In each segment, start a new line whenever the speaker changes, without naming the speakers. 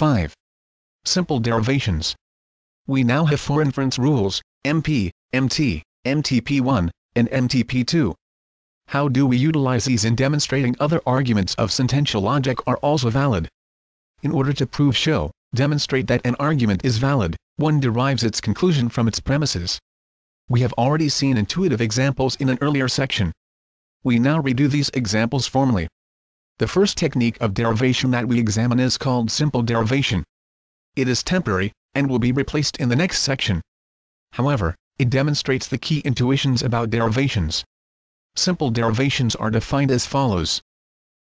5. Simple derivations. We now have four inference rules, MP, MT, MTP1, and MTP2. How do we utilize these in demonstrating other arguments of sentential logic are also valid? In order to prove show, demonstrate that an argument is valid, one derives its conclusion from its premises. We have already seen intuitive examples in an earlier section. We now redo these examples formally. The first technique of derivation that we examine is called simple derivation. It is temporary, and will be replaced in the next section. However, it demonstrates the key intuitions about derivations. Simple derivations are defined as follows.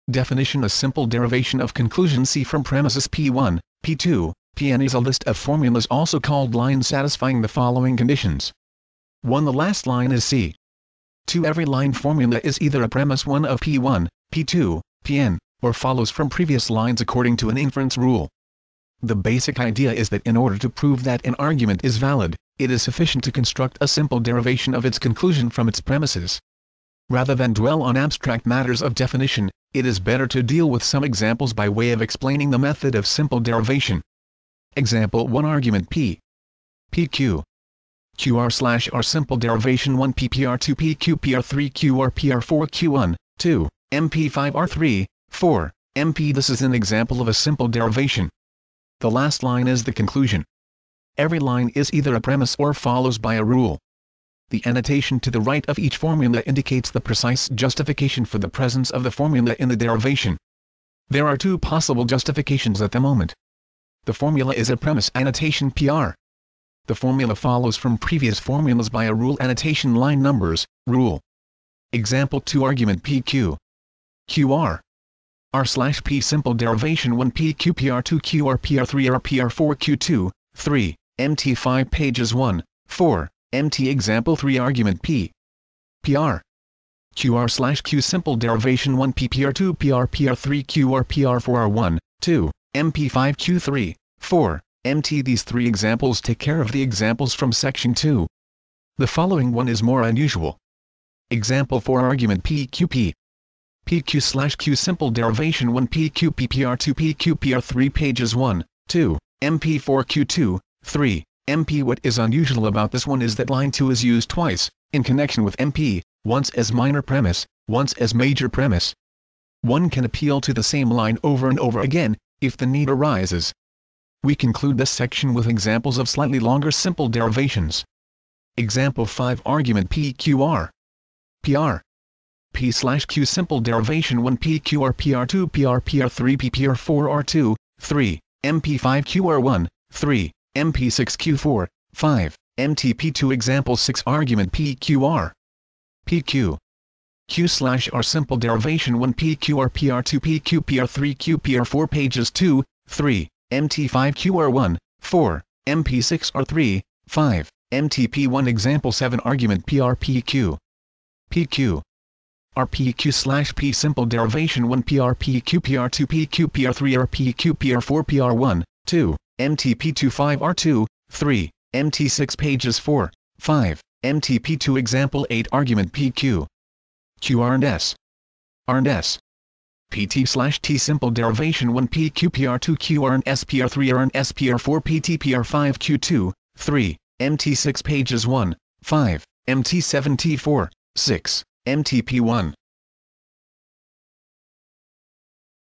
Definition A simple derivation of conclusion C from premises P1, P2, Pn is a list of formulas also called lines satisfying the following conditions. 1. The last line is C. 2. Every line formula is either a premise 1 of P1, P2, Pn, or follows from previous lines according to an inference rule. The basic idea is that in order to prove that an argument is valid, it is sufficient to construct a simple derivation of its conclusion from its premises. Rather than dwell on abstract matters of definition, it is better to deal with some examples by way of explaining the method of simple derivation. Example 1 Argument P. PQ. QR slash R simple derivation 1 PPR 2 PQ PR 3 QR PR 4 Q1, 2, MP5 R3, 4, MP This is an example of a simple derivation. The last line is the conclusion. Every line is either a premise or follows by a rule. The annotation to the right of each formula indicates the precise justification for the presence of the formula in the derivation. There are two possible justifications at the moment. The formula is a premise annotation PR. The formula follows from previous formulas by a rule annotation line numbers, rule. Example 2 argument PQ. QR. R slash P simple derivation 1 PQPR2 QR PR3 R PR4 Q2, 3, MT5 pages 1, 4, MT example 3 argument P. PR. QR slash Q simple derivation 1 PPR2 PR PR3 QR PR4 R1, 2, MP5 Q3, 4, MT These three examples take care of the examples from section 2. The following one is more unusual. Example 4 argument PQP. PQ slash Q simple derivation 1 PQ PPR 2 PQ PR 3 pages 1, 2, MP4 Q2, 3, MP What is unusual about this one is that line 2 is used twice, in connection with MP, once as minor premise, once as major premise. One can appeal to the same line over and over again, if the need arises. We conclude this section with examples of slightly longer simple derivations. Example 5 Argument PQR PR P slash Q simple derivation 1 PQR PR2 PR PR3 PPR4 R2, 3, MP5 QR1, 3, MP6 Q4, 5, MTP2 Example 6 Argument PQR PQ Q slash R simple derivation 1 PQR PR2 PQ PR3 Q PR4 pages 2, 3, MT5 QR1, 4, MP6 R3, 5, MTP1 Example 7 Argument PR PQ PQ RPQ slash P simple derivation 1 PRPQ PR2 PQ PR3 RPQ PR4 PR1, 2, MTP2 5 R2, 3, MT6 pages 4, 5, MTP2 example 8 argument PQ. QR and S. R and S. PT slash T simple derivation 1 PQ PR2 QR and SPR3 R and SPR4 PT PR5 Q2, 3, MT6 pages 1, 5, MT7 T4, 6, MTP1.